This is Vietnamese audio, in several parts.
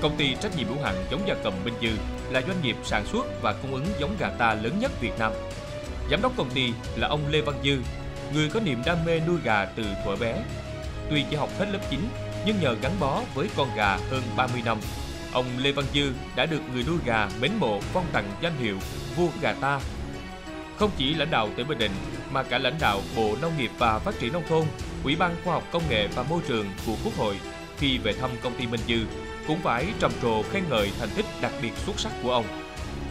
Công ty trách nhiệm hữu hạn giống gia cầm Minh Dư là doanh nghiệp sản xuất và cung ứng giống gà ta lớn nhất Việt Nam. Giám đốc công ty là ông Lê Văn Dư, người có niềm đam mê nuôi gà từ thuở bé. Tuy chỉ học hết lớp 9, nhưng nhờ gắn bó với con gà hơn 30 năm, ông Lê Văn Dư đã được người nuôi gà mến mộ phong tặng danh hiệu vua gà ta. Không chỉ lãnh đạo tỉnh Bình Định mà cả lãnh đạo Bộ Nông nghiệp và Phát triển nông thôn, Ủy ban Khoa học Công nghệ và Môi trường của Quốc hội khi về thăm công ty Minh Dư cũng phải trầm trồ khen ngợi thành tích đặc biệt xuất sắc của ông.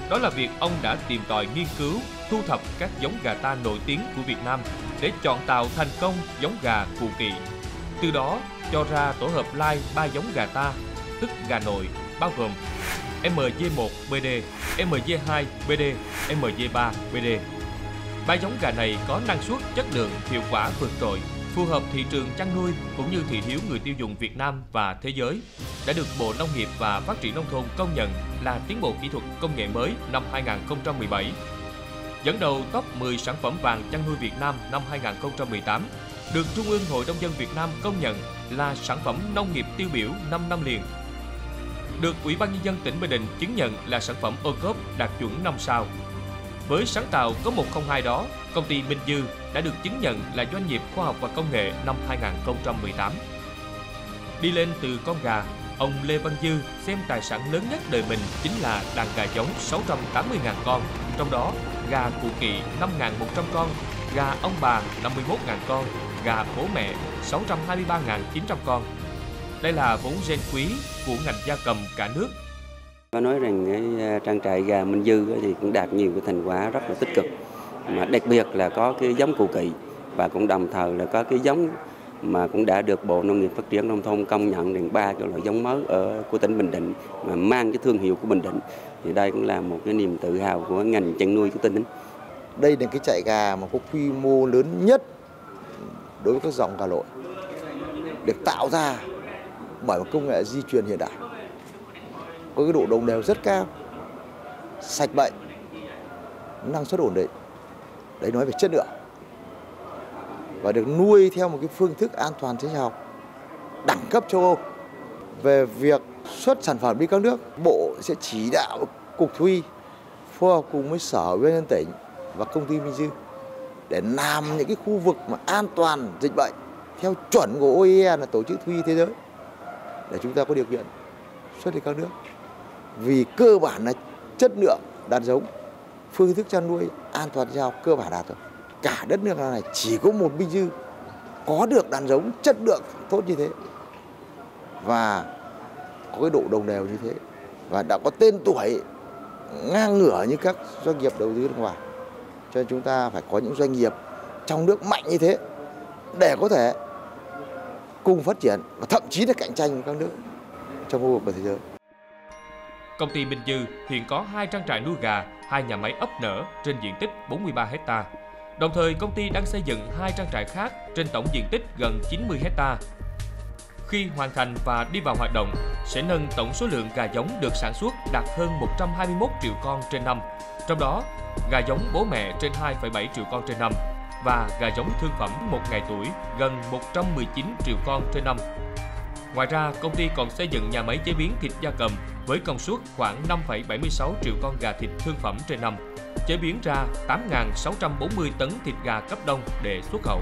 Đó là việc ông đã tìm tòi nghiên cứu, thu thập các giống gà ta nổi tiếng của Việt Nam để chọn tạo thành công giống gà phù kỵ. Từ đó cho ra tổ hợp lai ba giống gà ta, tức gà nội, bao gồm MG1 BD, MG2 BD, MG3 BD. Ba giống gà này có năng suất, chất lượng, hiệu quả vượt trội, phù hợp thị trường chăn nuôi cũng như thị hiếu người tiêu dùng Việt Nam và thế giới, đã được Bộ Nông nghiệp và Phát triển Nông thôn công nhận là tiến bộ kỹ thuật công nghệ mới năm 2017. Dẫn đầu top 10 sản phẩm vàng chăn nuôi Việt Nam năm 2018, được Trung ương Hội Nông dân Việt Nam công nhận là sản phẩm nông nghiệp tiêu biểu 5 năm liền. Được Ủy ban Nhân dân tỉnh Bình Định chứng nhận là sản phẩm ô cốp đạt chuẩn 5 sao. Với sáng tạo có 102 đó, công ty Minh Dư đã được chứng nhận là doanh nghiệp khoa học và công nghệ năm 2018. Đi lên từ con gà, ông Lê Văn Dư xem tài sản lớn nhất đời mình chính là đàn gà giống 680.000 con, trong đó gà cụ kỵ 5.100 con, gà ông bà 51.000 con, gà bố mẹ 623.900 con. Đây là vốn gen quý của ngành gia cầm cả nước có nói rằng cái à, trang trại gà Minh Dư thì cũng đạt nhiều cái thành quả rất là tích cực. Mà đặc biệt là có cái giống cụ kỵ và cũng đồng thời là có cái giống mà cũng đã được Bộ Nông nghiệp Phát triển Nông thôn công nhận đến ba cái loại giống mới ở, của tỉnh Bình Định mà mang cái thương hiệu của Bình Định. Thì đây cũng là một cái niềm tự hào của ngành chăn nuôi của tỉnh. Đây là cái trại gà mà có quy mô lớn nhất đối với các dòng gà lội, được tạo ra bởi một công nghệ di truyền hiện đại có cái độ đồng đều rất cao. Sạch bệnh, năng suất ổn định. Đấy, nói về chất lượng. Và được nuôi theo một cái phương thức an toàn sinh học đẳng cấp châu Âu. Về việc xuất sản phẩm đi các nước, bộ sẽ chỉ đạo cục thú y phối hợp cùng với sở bên tỉnh và công ty Minh Dư để làm những cái khu vực mà an toàn dịch bệnh theo chuẩn của OIE là tổ chức thú y thế giới để chúng ta có điều kiện xuất đi các nước vì cơ bản là chất lượng đàn giống, phương thức chăn nuôi an toàn giao cơ bản đạt rồi. Cả đất nước này chỉ có một Minh Dư có được đàn giống chất lượng tốt như thế. Và có cái độ đồng đều như thế. Và đã có tên tuổi ngang ngửa như các doanh nghiệp đầu tư nước ngoài. Cho nên chúng ta phải có những doanh nghiệp trong nước mạnh như thế để có thể cùng phát triển và thậm chí là cạnh tranh với các nước trong khu vực và thế giới. Công ty Minh Dư hiện có hai trang trại nuôi gà, hai nhà máy ấp nở trên diện tích 43 hecta. Đồng thời, công ty đang xây dựng hai trang trại khác trên tổng diện tích gần 90 hecta. Khi hoàn thành và đi vào hoạt động, sẽ nâng tổng số lượng gà giống được sản xuất đạt hơn 121 triệu con trên năm. Trong đó, gà giống bố mẹ trên 2,7 triệu con trên năm và gà giống thương phẩm một ngày tuổi gần 119 triệu con trên năm. Ngoài ra, công ty còn xây dựng nhà máy chế biến thịt gia cầm với công suất khoảng 5,76 triệu con gà thịt thương phẩm trên năm, chế biến ra 8.640 tấn thịt gà cấp đông để xuất khẩu.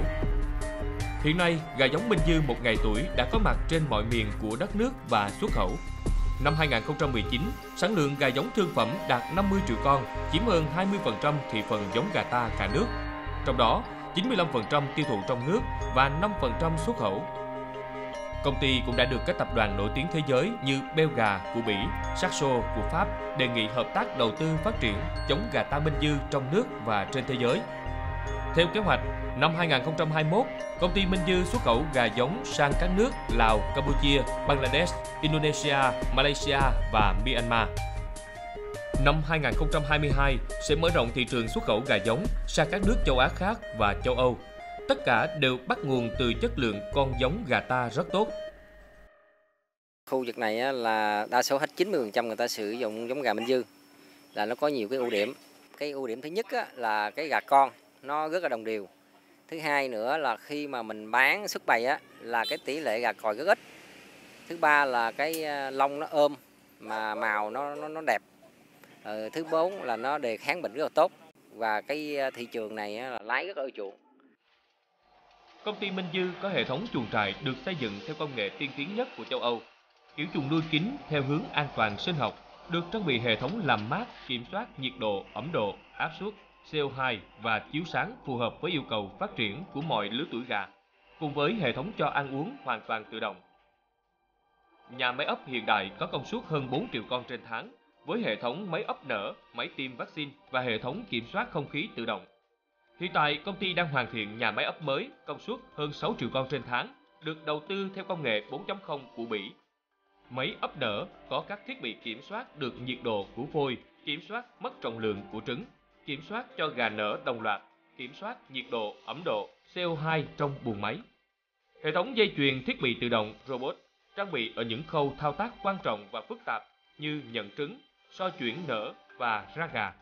Hiện nay, gà giống Minh Dư một ngày tuổi đã có mặt trên mọi miền của đất nước và xuất khẩu. Năm 2019, sản lượng gà giống thương phẩm đạt 50 triệu con, chiếm hơn 20% thị phần giống gà ta cả nước. Trong đó, 95% tiêu thụ trong nước và 5% xuất khẩu. Công ty cũng đã được các tập đoàn nổi tiếng thế giới như Belga của Bỉ, Saxo của Pháp đề nghị hợp tác đầu tư phát triển giống gà ta Minh Dư trong nước và trên thế giới. Theo kế hoạch, năm 2021, công ty Minh Dư xuất khẩu gà giống sang các nước Lào, Campuchia, Bangladesh, Indonesia, Malaysia và Myanmar. Năm 2022 sẽ mở rộng thị trường xuất khẩu gà giống sang các nước châu Á khác và châu Âu. Tất cả đều bắt nguồn từ chất lượng con giống gà ta rất tốt. Khu vực này là đa số hết 90% người ta sử dụng giống gà Minh Dư là nó có nhiều cái ưu điểm. Cái ưu điểm thứ nhất là cái gà con nó rất là đồng đều. Thứ hai nữa là khi mà mình bán xuất bày á là cái tỷ lệ gà còi rất ít. Thứ ba là cái ờ, lông nó ôm mà màu nó nó, nó đẹp. Ừ, thứ bốn là nó đề kháng bệnh rất là tốt. Và cái ờ, thị trường này là lái rất là ưa chuộng. Công ty Minh Dư có hệ thống chuồng trại được xây dựng theo công nghệ tiên tiến nhất của châu Âu. Kiểu chuồng nuôi kín theo hướng an toàn sinh học, được trang bị hệ thống làm mát, kiểm soát nhiệt độ, ẩm độ, áp suất, CO2 và chiếu sáng phù hợp với yêu cầu phát triển của mọi lứa tuổi gà, cùng với hệ thống cho ăn uống hoàn toàn tự động. Nhà máy ấp hiện đại có công suất hơn 4 triệu con trên tháng, với hệ thống máy ấp nở, máy tiêm vaccine và hệ thống kiểm soát không khí tự động. Hiện tại, công ty đang hoàn thiện nhà máy ấp mới, công suất hơn 6 triệu con trên tháng, được đầu tư theo công nghệ 4.0 của Bỉ. Máy ấp nở có các thiết bị kiểm soát được nhiệt độ của phôi, kiểm soát mất trọng lượng của trứng, kiểm soát cho gà nở đồng loạt, kiểm soát nhiệt độ, ẩm độ, CO2 trong buồng máy. Hệ thống dây chuyền thiết bị tự động robot trang bị ở những khâu thao tác quan trọng và phức tạp như nhận trứng, so chuyển nở và ra gà.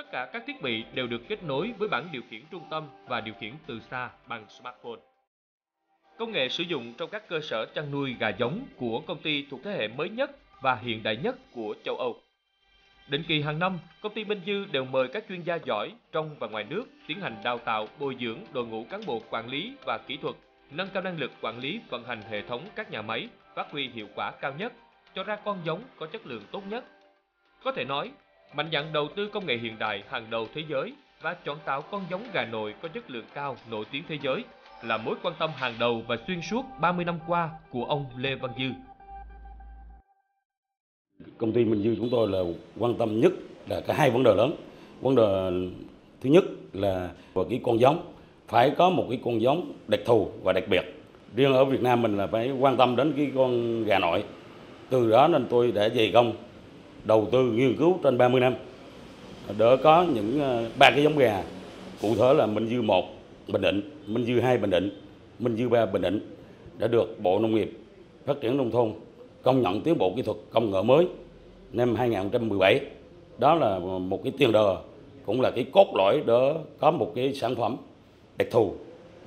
Tất cả các thiết bị đều được kết nối với bảng điều khiển trung tâm và điều khiển từ xa bằng smartphone. Công nghệ sử dụng trong các cơ sở chăn nuôi gà giống của công ty thuộc thế hệ mới nhất và hiện đại nhất của châu Âu. Định kỳ hàng năm, công ty Minh Dư đều mời các chuyên gia giỏi trong và ngoài nước tiến hành đào tạo bồi dưỡng đội ngũ cán bộ quản lý và kỹ thuật, nâng cao năng lực quản lý vận hành hệ thống các nhà máy, phát huy hiệu quả cao nhất, cho ra con giống có chất lượng tốt nhất. Có thể nói, mạnh dạn đầu tư công nghệ hiện đại hàng đầu thế giới và chọn tạo con giống gà nội có chất lượng cao nổi tiếng thế giới là mối quan tâm hàng đầu và xuyên suốt 30 năm qua của ông Lê Văn Dư. Công ty Minh Dư chúng tôi là quan tâm nhất là cả hai vấn đề lớn. Vấn đề thứ nhất là về cái con giống phải có một cái con giống đặc thù và đặc biệt. Riêng ở Việt Nam mình là phải quan tâm đến cái con gà nội. Từ đó nên tôi đã dày công đầu tư nghiên cứu trên 30 năm đỡ có những ờ, ba cái giống gà cụ thể là Minh Dư 1 Bình Định, Minh Dư 2 Bình Định, Minh Dư 3 Bình Định đã được Bộ Nông nghiệp Phát triển Nông thôn công nhận tiến bộ kỹ thuật công nghệ mới năm 2017. Đó là một cái tiền đề, cũng là cái cốt lõi để có một cái sản phẩm đặc thù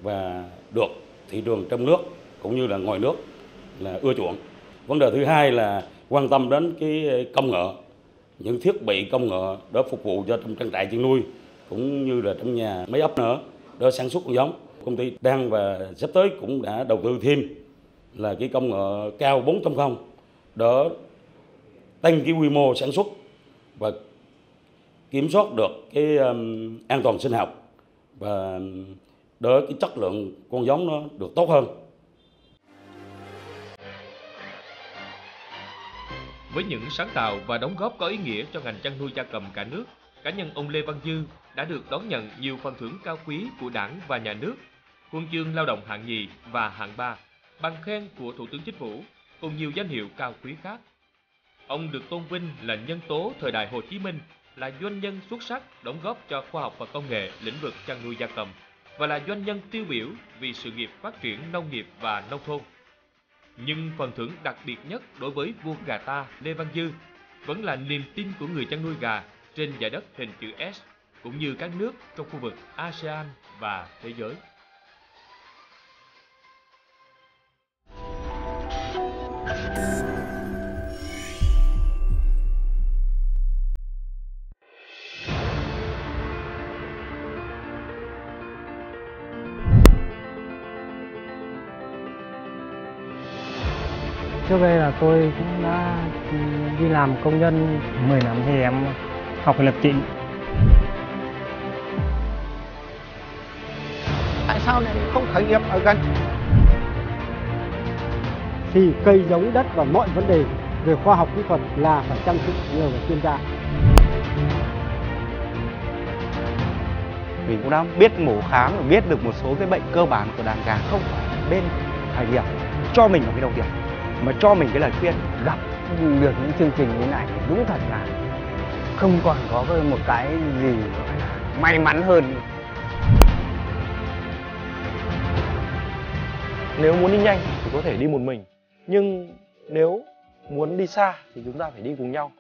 và được thị trường trong nước cũng như là ngoài nước là ưa chuộng. Vấn đề thứ hai là quan tâm đến cái ờ, công nghệ, những thiết bị công nghệ để phục vụ cho trong trang trại chăn nuôi cũng như là trong nhà máy ấp nữa để sản xuất con giống. Công ty đang và sắp tới cũng đã đầu tư thêm là cái công nghệ cao 4.0 để tăng cái quy mô sản xuất và kiểm soát được cái an toàn sinh học và để cái chất lượng con giống nó được tốt hơn. Với những sáng tạo và đóng góp có ý nghĩa cho ngành chăn nuôi gia cầm cả nước, cá nhân ông Lê Văn Dư đã được đón nhận nhiều phần thưởng cao quý của Đảng và Nhà nước, huân chương lao động hạng nhì và hạng ba, bằng khen của Thủ tướng Chính phủ, cùng nhiều danh hiệu cao quý khác. Ông được tôn vinh là nhân tố thời đại Hồ Chí Minh, là doanh nhân xuất sắc đóng góp cho khoa học và công nghệ lĩnh vực chăn nuôi gia cầm và là doanh nhân tiêu biểu vì sự nghiệp phát triển nông nghiệp và nông thôn. Nhưng phần thưởng đặc biệt nhất đối với vua gà ta, Lê Văn Dư, vẫn là niềm tin của người chăn nuôi gà trên giải đất hình chữ S, cũng như các nước trong khu vực ASEAN và thế giới. Trước đây là tôi cũng đã đi làm công nhân 10 năm thì em học lập trình. Tại sao lại không khởi nghiệp ở gần? Thì cây giống đất và mọi vấn đề về khoa học kỹ thuật là phải chăm sự nhờ vào chuyên gia. Mình cũng đã biết mổ khám và biết được một số cái bệnh cơ bản của đàn gà không phải bên khởi nghiệp cho mình một cái đầu tiền mà cho mình cái lời khuyên, Gặp được những chương trình như này thì đúng thật là không còn có một cái gì gọi là may mắn hơn. Nếu muốn đi nhanh thì có thể đi một mình, Nhưng nếu muốn đi xa thì chúng ta phải đi cùng nhau